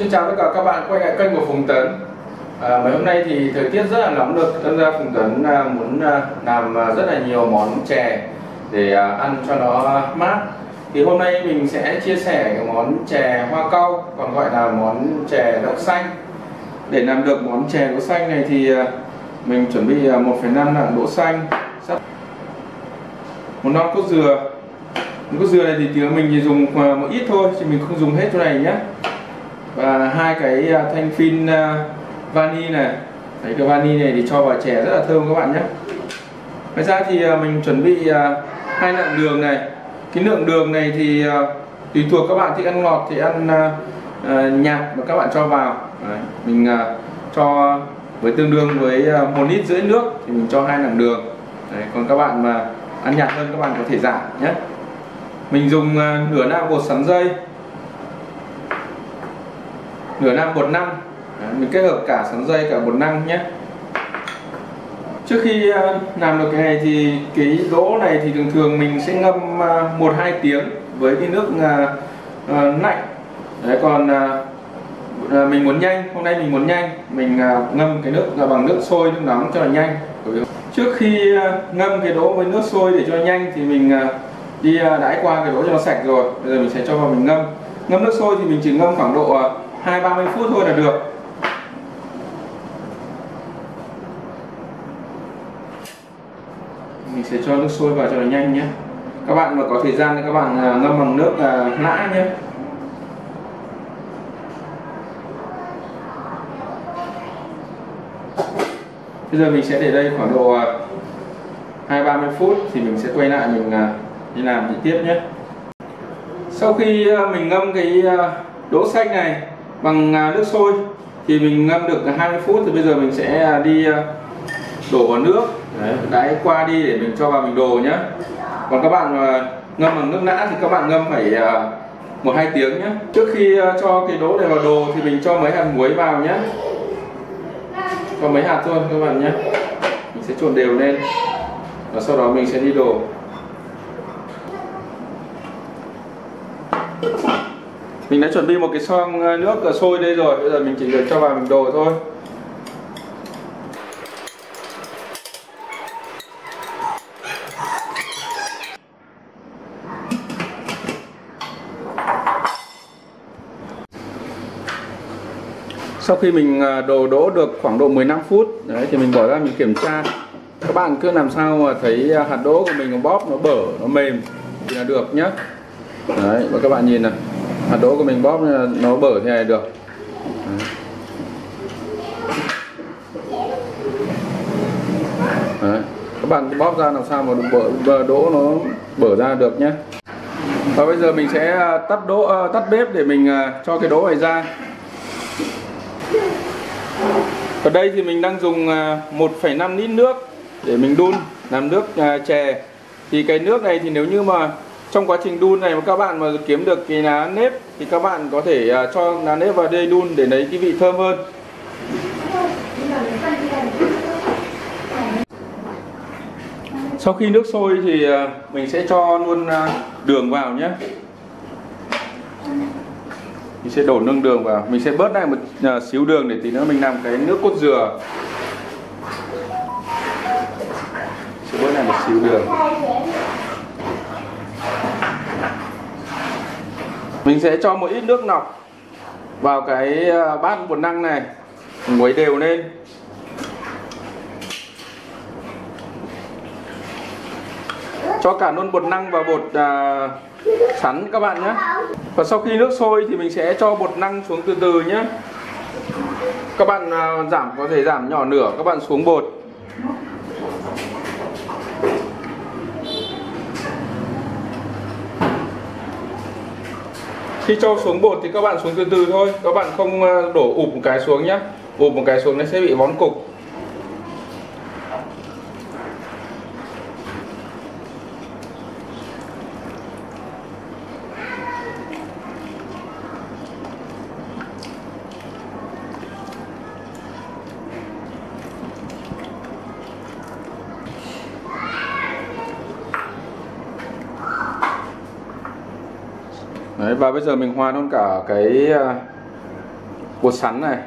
Xin chào tất cả các bạn quay lại kênh của Phùng Tấn. À, Mấy hôm nay thì thời tiết rất là nóng được. Thân ra Phùng Tấn à, muốn à, làm à, rất là nhiều món chè Để à, ăn cho nó mát. Thì hôm nay mình sẽ chia sẻ cái món chè hoa cau Còn gọi là món chè đậu xanh. Để làm được món chè đậu xanh này thì à, Mình chuẩn bị à, 1,5 lạng đỗ xanh. Một non cốt dừa. Cốt dừa này thì tí mình chỉ dùng à, một ít thôi chứ mình không dùng hết chỗ này nhé và hai cái à, thanh phin à, vani này. Đấy cái vani này thì cho vào chè rất là thơm các bạn nhé. Ngoài ra thì à, mình chuẩn bị hai lạng đường này. Cái lượng đường này thì tùy thuộc các bạn thích ăn ngọt thì ăn nhạt mà các bạn cho vào. Đấy, mình cho với tương đương với một lít rưỡi nước thì mình cho hai lạng đường. Đấy, còn các bạn mà ăn nhạt hơn các bạn có thể giảm nhé. Mình dùng nửa nạm bột sắn dây nửa nạm bột năng Đấy, mình kết hợp cả sắn dây cả bột năng nhé. Trước khi ờ, làm được cái này thì cái đỗ này thì thường thường mình sẽ ngâm ờ, một hai tiếng với cái nước ờ, lạnh. Đấy còn mình muốn nhanh hôm nay mình muốn nhanh. Mình ngâm cái nước bằng nước sôi nước nóng cho là nhanh. Trước khi ngâm cái đỗ với nước sôi để cho nhanh thì mình đi đãi qua cái đỗ cho nó sạch rồi. Bây giờ mình sẽ cho vào mình ngâm. Ngâm nước sôi thì mình chỉ ngâm khoảng độ hai ba mươi phút thôi là được. Mình sẽ cho nước sôi vào cho nó nhanh nhé. Các bạn mà có thời gian thì các bạn à, ngâm bằng nước à, lã nhé. Bây giờ mình sẽ để đây khoảng độ à, hai ba mươi phút thì mình sẽ quay lại mình đi làm thì tiếp nhé. Sau khi mình ngâm cái đỗ xanh này bằng à, nước sôi. Thì mình ngâm được 20 phút thì bây giờ mình sẽ à, đi à, đổ vào nước. Đấy, qua đi để mình cho vào mình đồ nhé còn các bạn mà ngâm bằng nước nã thì các bạn ngâm phải một hai tiếng nhé trước khi cho cái đỗ này vào đồ thì mình cho mấy hạt muối vào nhé cho mấy hạt thôi các bạn nhé mình sẽ trộn đều lên. Và sau đó mình sẽ đi đổ. Mình đã chuẩn bị một cái xoong ờ, nước ờ, sôi đây rồi. Bây giờ mình chỉ việc cho vào mình đồ thôi. Sau khi mình ờ, đồ đỗ được khoảng độ 15 phút, đấy, thì mình bỏ ra mình kiểm tra. Các bạn cứ làm sao mà thấy hạt đỗ của mình nó bóp, nó bở, nó mềm thì là được nhé đấy, và các bạn nhìn này hạt đỗ của mình bóp nó bở thế này được đấy. Các bạn bóp ra làm sao mà bở, bở đỗ nó bở ra được nhé và bây giờ mình sẽ à, tắt đỗ à, tắt bếp để mình à, cho cái đỗ này ra ở đây thì mình đang dùng à, 1,5 lít nước để mình đun làm nước chè. Thì cái nước này thì nếu như mà trong quá trình đun này mà các bạn mà kiếm được cái lá nếp thì các bạn có thể à, cho lá nếp vào đây đun để lấy cái vị thơm hơn. Sau khi nước sôi thì à, mình sẽ cho luôn à, đường vào nhé. Mình sẽ đổ nương đường vào, mình sẽ bớt lại một xíu đường để tí nữa mình làm cái nước cốt dừa. Sẽ bớt lại một xíu đường. Mình sẽ cho một ít nước nọc vào cái ờ, bát bột năng này, muối đều lên. Cho cả luôn bột năng và bột à, sắn các bạn nhé. Và sau khi nước sôi thì mình sẽ cho bột năng xuống từ từ nhé. Các bạn à, giảm có thể giảm nhỏ nửa các bạn xuống bột. Khi cho xuống bột thì các bạn xuống từ từ thôi. Các bạn không ờ, đổ ụp một cái xuống nhé ụp một cái xuống nó sẽ bị vón cục. Đấy, và bây giờ mình hòa luôn cả cái à, bột sắn này.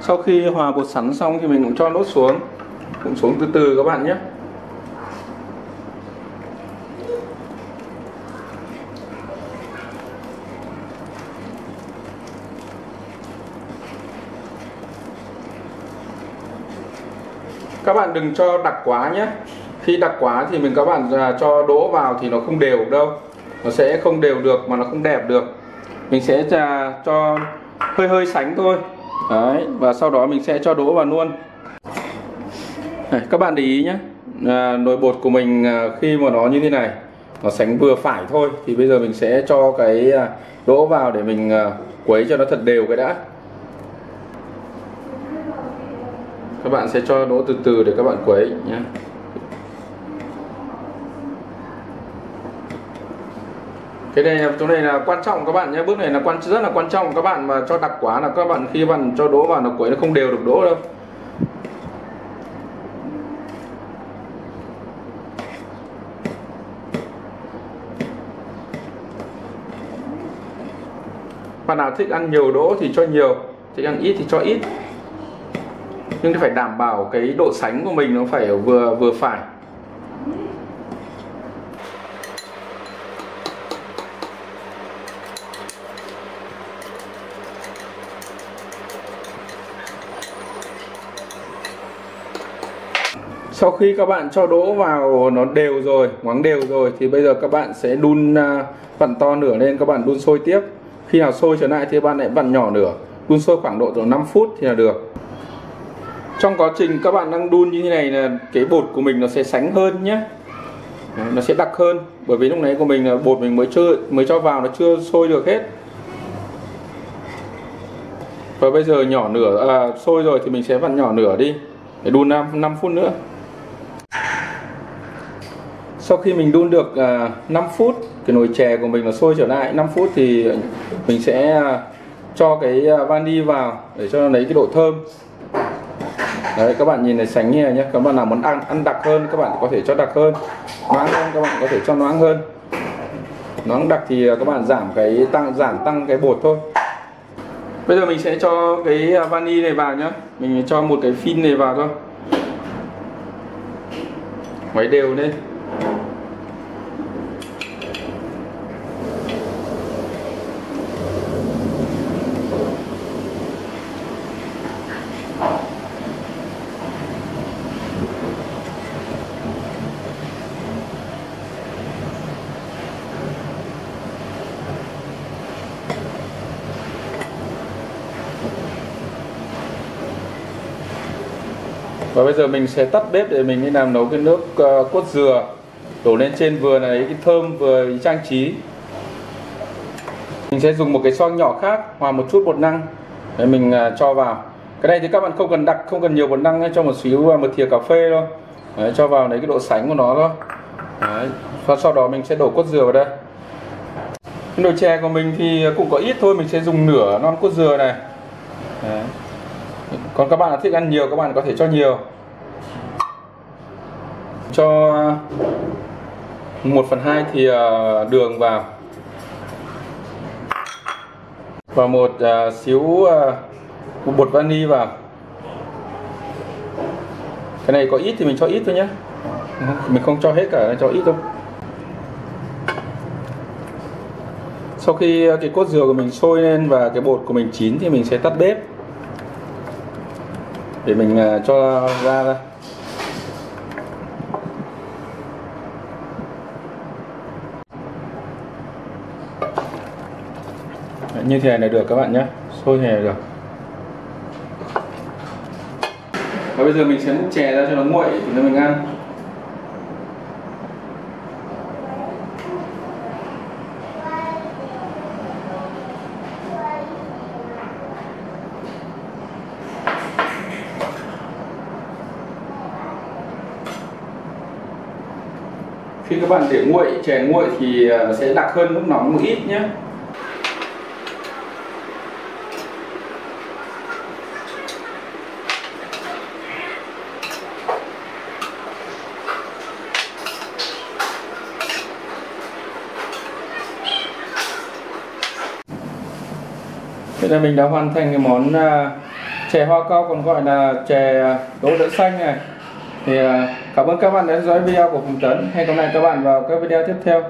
Sau khi hòa bột sắn xong thì mình cũng cho nốt xuống. Cũng xuống từ từ các bạn nhé. Các bạn đừng cho đặc quá nhé. Khi đặc quá thì mình các bạn à, cho đỗ vào thì nó không đều đâu. Nó sẽ không đều được mà nó không đẹp được. Mình sẽ à, cho hơi hơi sánh thôi. Đấy và sau đó mình sẽ cho đỗ vào luôn. Này, các bạn để ý nhé. À, nồi bột của mình à, khi mà nó như thế này nó sánh vừa phải thôi. Thì bây giờ mình sẽ cho cái à, đỗ vào để mình à, quấy cho nó thật đều cái đã. Các bạn sẽ cho đỗ từ từ để các bạn quấy nhé cái này chỗ này là quan trọng các bạn nhé bước này là quan, rất là quan trọng các bạn mà cho đặc quá là các bạn, khi bạn cho đỗ vào nó quấy nó không đều được đỗ đâu. Bạn nào thích ăn nhiều đỗ thì cho nhiều, thích ăn ít thì cho ít nhưng phải đảm bảo cái độ sánh của mình nó phải vừa vừa phải. Sau khi các bạn cho đỗ vào nó đều rồi, ngoáng đều rồi, thì bây giờ các bạn sẽ đun à, vặn to nửa lên, các bạn đun sôi tiếp. Khi nào sôi trở lại thì các bạn lại vặn nhỏ nửa. Đun sôi khoảng độ từ 5 phút thì là được trong quá trình các bạn đang đun như thế này là cái bột của mình nó sẽ sánh hơn nhé. Nó sẽ đặc hơn bởi vì lúc nãy của mình là bột mình mới chưa mới cho vào nó chưa sôi được hết. Và bây giờ nhỏ nửa à, sôi rồi thì mình sẽ vặn nhỏ nửa đi để đun 5, 5 phút nữa. Sau khi mình đun được à, 5 phút cái nồi chè của mình nó sôi trở lại 5 phút thì mình sẽ à, cho cái à, vani vào để cho nó lấy cái độ thơm đấy, các bạn nhìn này, sánh nghe nhé các bạn nào muốn ăn ăn đặc hơn, các bạn có thể cho đặc hơn. Noáng hơn các bạn có thể cho noáng hơn. Noáng đặc thì à, các bạn giảm cái tăng, giảm tăng cái bột thôi. Bây giờ mình sẽ cho cái à, vani này vào nhá. Mình cho một cái phin này vào thôi. Khuấy đều lên. Và bây giờ mình sẽ tắt bếp để mình đi làm nấu cái nước uh, cốt dừa đổ lên trên vừa này cái thơm vừa trang trí. Mình sẽ dùng một cái xoong nhỏ khác hòa một chút bột năng. Để mình uh, cho vào. Cái này thì các bạn không cần đặc không cần nhiều bột năng cho một xíu à, một thìa cà phê thôi. Đấy, cho vào lấy cái độ sánh của nó thôi. Đấy. và sau đó mình sẽ đổ cốt dừa vào đây. Cái nồi chè của mình thì cũng có ít thôi mình sẽ dùng nửa non cốt dừa này. Đấy còn các bạn thích ăn nhiều, các bạn có thể cho nhiều. Cho 1 phần 2 thì ờ, đường vào. Và một ờ, xíu ờ, bột vani vào. Cái này có ít thì mình cho ít thôi nhé mình không cho hết cả, cho ít đâu. Sau khi cái cốt dừa của mình sôi lên và cái bột của mình chín thì mình sẽ tắt bếp để mình à, cho ra đây như thế này là được các bạn nhé. Sôi thế này được. Và bây giờ mình sẽ múc chè ra cho nó nguội để mình ăn khi các bạn để nguội, chè nguội thì ờ, sẽ đặc hơn lúc nóng một ít nhé. Đây là mình đã hoàn thành cái món ờ, chè hoa cao còn gọi là chè đỗ đỡ xanh này. Thì ờ, cảm ơn các bạn đã theo dõi video của Phùng Tấn. Hẹn gặp lại các bạn vào các video tiếp theo.